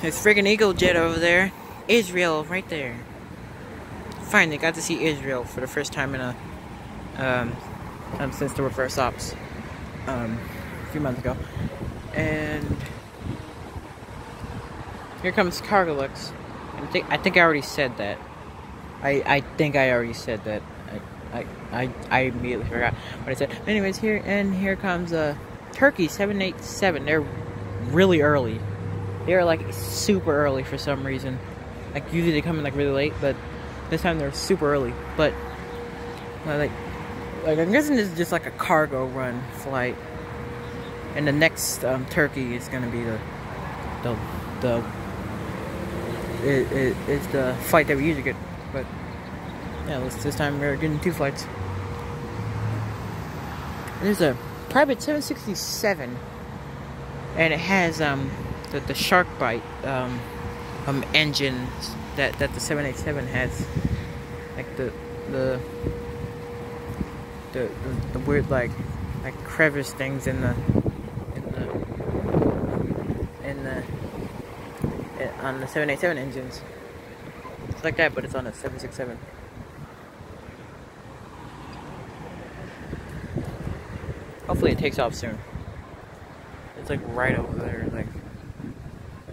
There's friggin' Eagle Jet over there. Israel, right there. Finally got to see Israel for the first time in a um, um since the reverse ops um, a few months ago. And here comes Cargolux. I think I think I already said that. I I think I already said that. I I I immediately forgot what I said. Anyways, here and here comes a uh, Turkey 787. They're really early. They're like super early for some reason. Like usually they come in like really late, but this time they're super early. But like like I'm guessing this is just like a cargo run flight. And the next um, Turkey is gonna be the the the it, it, it's the flight that we usually get. But yeah, this, this time we're getting two flights. There's a private 767, and it has um the, the shark bite um, um engine that that the 787 has, like the the the, the, the weird like like crevice things in the in the in the on the 787 engines. It's like that, but it's on a 767. Hopefully it takes off soon. It's like right over there, like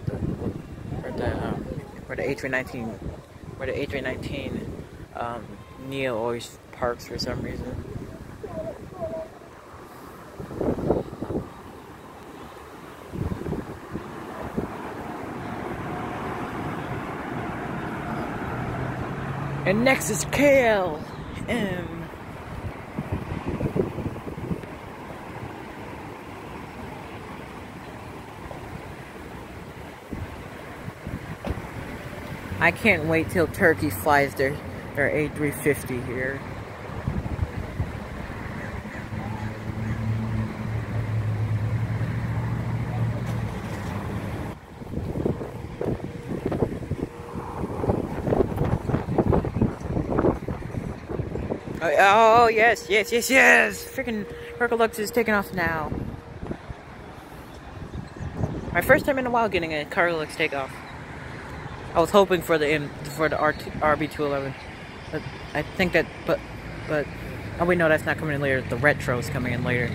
the, where the um, where the A319, where the A319 um, Neo always parks for some reason. And next is KLM. I can't wait till Turkey flies their, their A350 here. Oh, oh, yes, yes, yes, yes! Freaking Cargolux is taking off now. My first time in a while getting a Cargolux takeoff. I was hoping for the M for the RB211, but I think that, but, but, oh no, that's not coming in later. The retro is coming in later.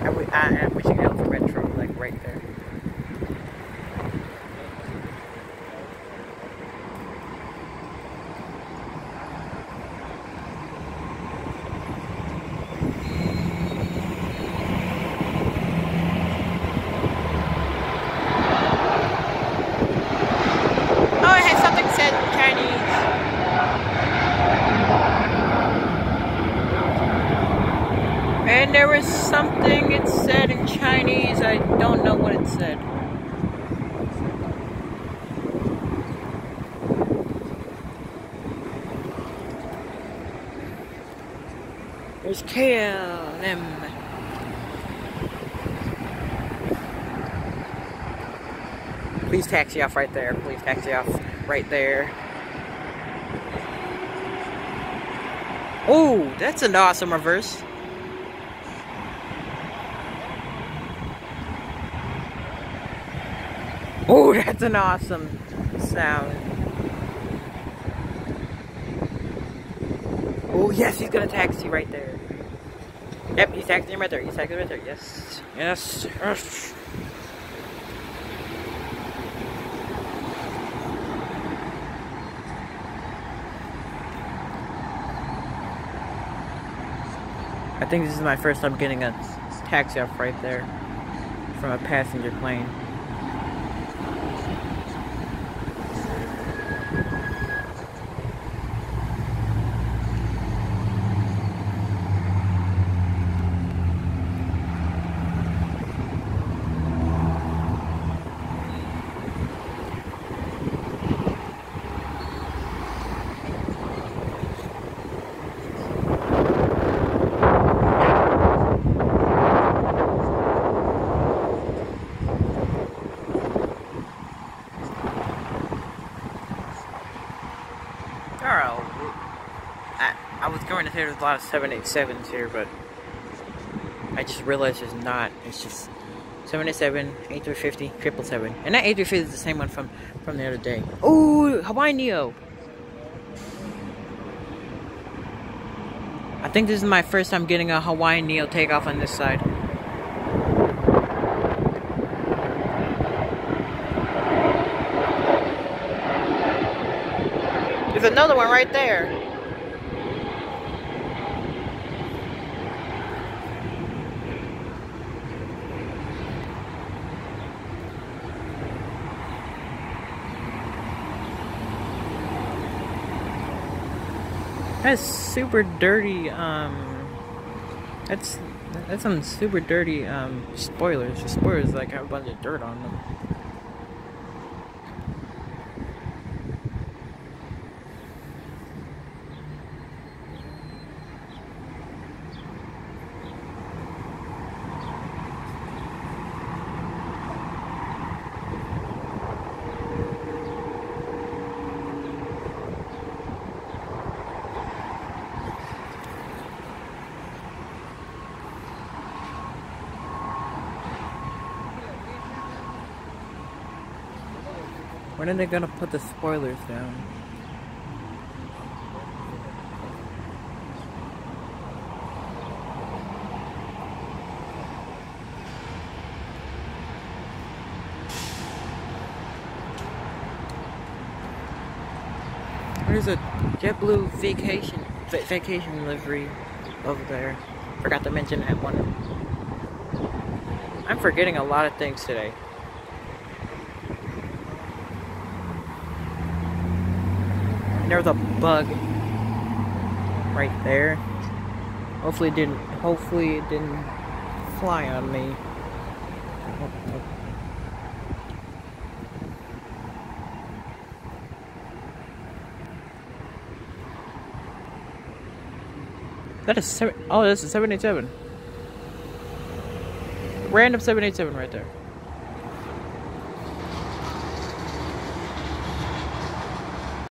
I, I, I wish I could have the retro like right there. And there was something it said in Chinese. I don't know what it said. There's KLM. Please taxi off right there. Please taxi off right there. Oh, that's an awesome reverse. Oh, that's an awesome sound. Oh, yes, he's gonna taxi right there. Yep, he's taxiing right there. He's taxiing right there. Yes. Yes. yes. I think this is my first time getting a taxi off right there from a passenger plane. I, I was going to say there's a lot of 787s here, but I just realized it's not. It's just 787, A350, 777. And that A350 is the same one from, from the other day. Oh, Hawaii Neo. I think this is my first time getting a Hawaii Neo takeoff on this side. There's another one right there. That's super dirty, um, that's, that's some super dirty, um, spoilers. The spoilers, like, have a bunch of dirt on them. When are they gonna put the spoilers down? There's a JetBlue vacation vacation livery over there. Forgot to mention that one. I'm forgetting a lot of things today. There was a bug right there. Hopefully it didn't hopefully it didn't fly on me. That is seven oh that's a seven eight seven. Random seven eight seven right there.